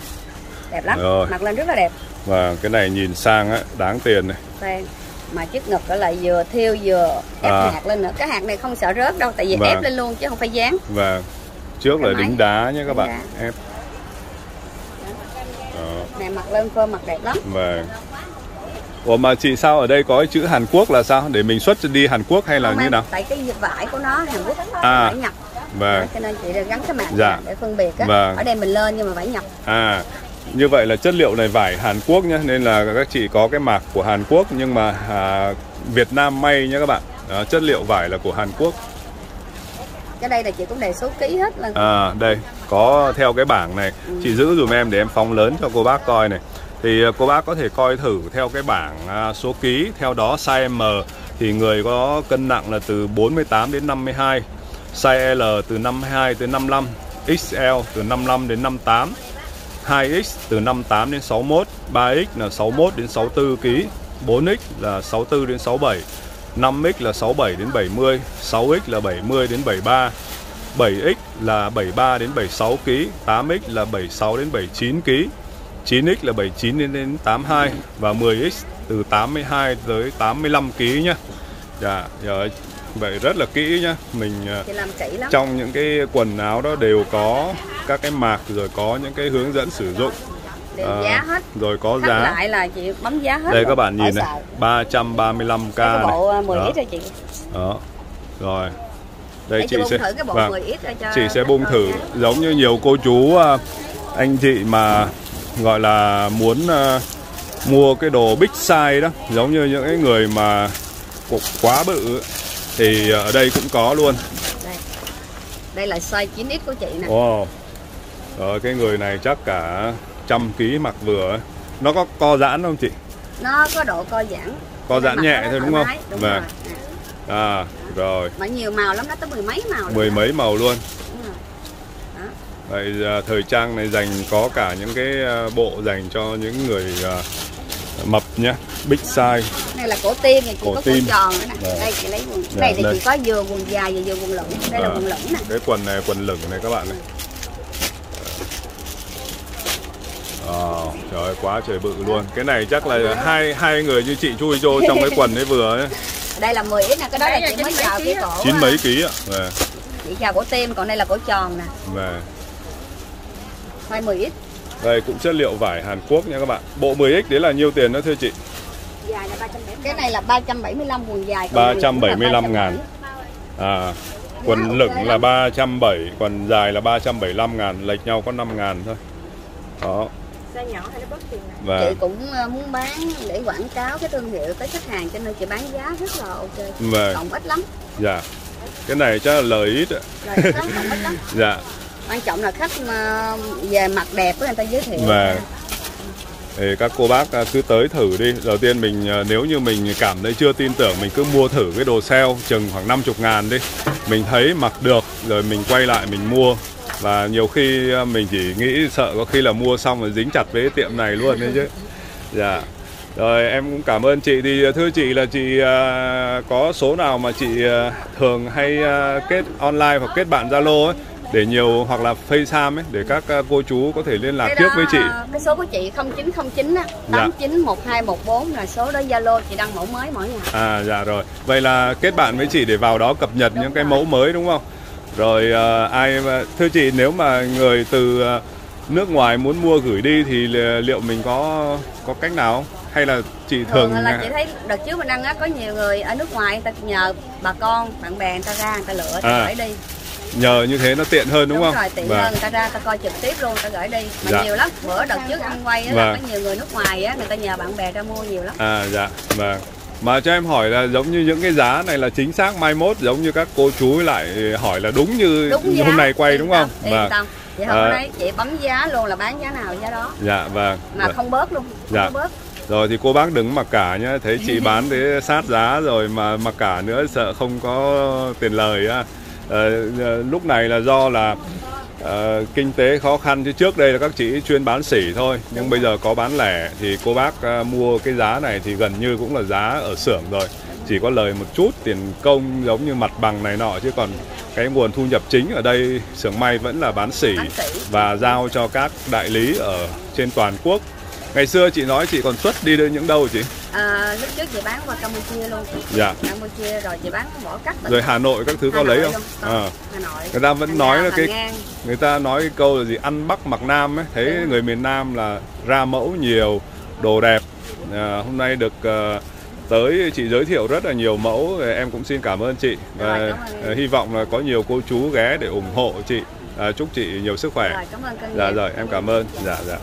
đẹp lắm Rồi. mặc lên rất là đẹp và cái này nhìn sang á đáng tiền này Khoan. mà chiếc ngực đó lại vừa thiêu vừa ép À. hạt lên nữa cái hạt này không sợ rớt đâu tại vì Vâng. ép lên luôn chứ không phải dán và trước là Cái máy. đính đá nhé các Đính bạn đá. ép Đó, này mặc lên phơ mặc đẹp lắm và Ủa mà chị sao ở đây có cái chữ Hàn Quốc là sao? Để mình xuất đi Hàn Quốc hay là Không như em, nào? tại cái vải của nó Hàn Quốc À. vải nhập Và cho nên chị gắn cái màng Dạ. để phân biệt á Vâng. ở đây mình lên nhưng mà vải nhập À, như vậy là chất liệu này vải Hàn Quốc nhé Nên là các chị có cái mạc của Hàn Quốc Nhưng mà à, Việt Nam may nhé các bạn Đó, Chất liệu vải là của Hàn Quốc cái đây là chị cũng đề số ký hết lên À, đây có theo cái bảng này Chị giữ dùm em để em phóng lớn cho cô bác coi này thì à, cô bác có thể coi thử theo cái bảng à, số ký. Theo đó, size M thì người có cân nặng là từ 48 đến 52 Size L từ 52 tới 55 XL từ 55 đến 58 2X từ 58 đến 61 3X là 61 đến 64 kg 4X là 64 đến 67 5X là 67 đến 70 6X là 70 đến 73 7X là 73 đến 76 kg 8X là 76 đến 79 kg 9X là 79 đến đến 82 và 10X từ 82 tới 85 kg nhá. Dạ, rồi vậy rất là kỹ nhá. Mình à, trong những cái quần áo đó đều có các cái mạc rồi có những cái hướng dẫn sử dụng. Đều à, giá hết. rồi có Thắt giá. lại là chị bấm giá hết đây rồi, các bạn nhìn này sợ. 335k Đây cái bộ này à, 10 đó, ít rồi chị. Đó. Rồi. Đây để chị chị sẽ thử cái bộ vâng, 10 ít rồi cho chị sẽ bung thử giống như nhiều cô chú à, anh chị mà gọi là muốn à, mua cái đồ big size đó giống như những cái người mà cục quá bự thì ở đây cũng có luôn đây đây là size 9x của chị nè Wow. Rồi cái người này chắc cả trăm ký mặc vừa. Nó có co giãn không chị? nó có độ co giãn Co giãn nhẹ thôi đúng không? đúng Vâng. rồi Nè. À rồi, mà nhiều màu lắm nó tới mười mấy màu mười đó. mấy màu luôn. Vậy à, thời trang này dành có cả những cái à, bộ dành cho những người à, mập nhé, big size. Này là cổ tim này chị Cổ có tim. quần tròn nữa nè Dạ. đây chị lấy quần Dạ, này thì đây. chị có vừa quần dài và vừa quần lửng đây là À. quần lửng nè Cái quần này quần lửng này các bạn này. Ờ, trời ơi, quá trời bự luôn. Cái này chắc là hai hai người như chị chui vô trong cái quần ấy vừa ấy. (laughs) đây là 10 ít nè cái đó Đấy là chị mới chào cái cổ Chín mấy ký ạ. Vâng. chị chào cổ tim còn đây là cổ tròn nè Vâng. Size 10 ít Đây cũng chất liệu vải Hàn Quốc nha các bạn. Bộ 10X đấy là nhiêu tiền đó thưa chị? dài là 370 cái này là 375 quần dài còn quần lửng là 375 ngàn. 370. À, quần lửng là lắm. 370, quần dài là 375 ngàn, lệch nhau có 5 ngàn thôi. Đó, Size nhỏ hay nó bớt tiền này? và chị cũng ờ, muốn bán để quảng cáo cái thương hiệu tới khách hàng cho nên chị bán giá rất là ok và cộng ít lắm dạ. Cái này chắc là lời ít ạ. lời ít lắm cộng ít lắm (laughs) Dạ. Quan trọng là khách mà về mặt đẹp của người ta giới thiệu. Và thì các cô bác à, cứ tới thử đi. Đầu tiên mình à, nếu như mình cảm thấy chưa tin tưởng Mình cứ mua thử cái đồ sale chừng khoảng 50 ngàn đi. Mình thấy mặc được rồi mình quay lại mình mua. Và nhiều khi à, mình chỉ nghĩ sợ có khi là mua xong rồi dính chặt với tiệm này luôn đấy chứ. (laughs) Dạ. Rồi em cũng cảm ơn chị. Thì thưa chị là chị có số nào mà chị thường hay kết online hoặc kết bạn Zalo ấy để nhiều hoặc là FaceTime ấy để các à, cô chú có thể liên lạc Cái trước đó, với chị. cái số của chị 0909 á Dạ. 891214 là số đó Zalo chị đăng mẫu mới mỗi ngày À dạ rồi. Vậy là kết bạn với chị để vào đó cập nhật những cái mẫu mới đúng không? Rồi à, ai thưa chị nếu mà người từ à, nước ngoài muốn mua gửi đi thì li- liệu mình có có cách nào không? Hay là chị thường thường là chị thấy đợt trước mình đăng á có nhiều người ở nước ngoài người ta nhờ bà con bạn bè người ta ra người ta lựa người ta À, gửi đi nhờ như thế nó tiện hơn đúng, không? rồi tiện Vâng. hơn ta ra ta coi trực tiếp luôn ta gửi đi mà Dạ. nhiều lắm bữa đợt trước ăn quay á Vâng. có nhiều người nước ngoài á người ta nhờ bạn bè ra mua nhiều lắm À dạ vâng. Mà cho em hỏi là giống như những cái giá này là chính xác mai mốt giống như các cô chú lại hỏi là đúng như đúng giá hôm nay quay Yên đúng tâm, không? yên Vâng. tâm vậy hôm À. nay chị bấm giá luôn là bán giá nào giá đó Dạ vâng. mà Vâng. không bớt luôn không Dạ. bớt Rồi thì cô bác đừng mặc cả nhá, thấy chị (laughs) bán thế sát giá rồi mà mặc cả nữa sợ không có tiền lời á. Ờ, ờ, lúc này là do là ờ, kinh tế khó khăn. Chứ trước đây là các chị chuyên bán sỉ thôi nhưng bây giờ có bán lẻ thì cô bác ờ, mua cái giá này thì gần như cũng là giá ở xưởng rồi. Chỉ có lời một chút tiền công giống như mặt bằng này nọ chứ còn cái nguồn thu nhập chính ở đây xưởng may vẫn là Bán sỉ. và giao cho các đại lý ở trên toàn quốc ngày xưa chị nói chị còn xuất đi đến những đâu chị? À, lúc trước chị bán qua Campuchia luôn. Dạ. Campuchia rồi chị bán bỏ cắt rồi Hà Nội các thứ có Hà lấy Nội không? luôn, có. Ờ. Hà Nội. Người ta vẫn Thành nói Nam, là Hà cái Ngang. người ta nói cái câu là gì? Ăn bắc mặc nam ấy. Thấy Đúng. người miền Nam là ra mẫu nhiều đồ đẹp. À, hôm nay được ờ, tới chị giới thiệu rất là nhiều mẫu em cũng xin cảm ơn chị. Và Rồi, hy vọng là có nhiều cô chú ghé để ủng hộ chị. À, chúc chị nhiều sức khỏe. Rồi cảm ơn dạ rồi em cảm ơn. Dạ dạ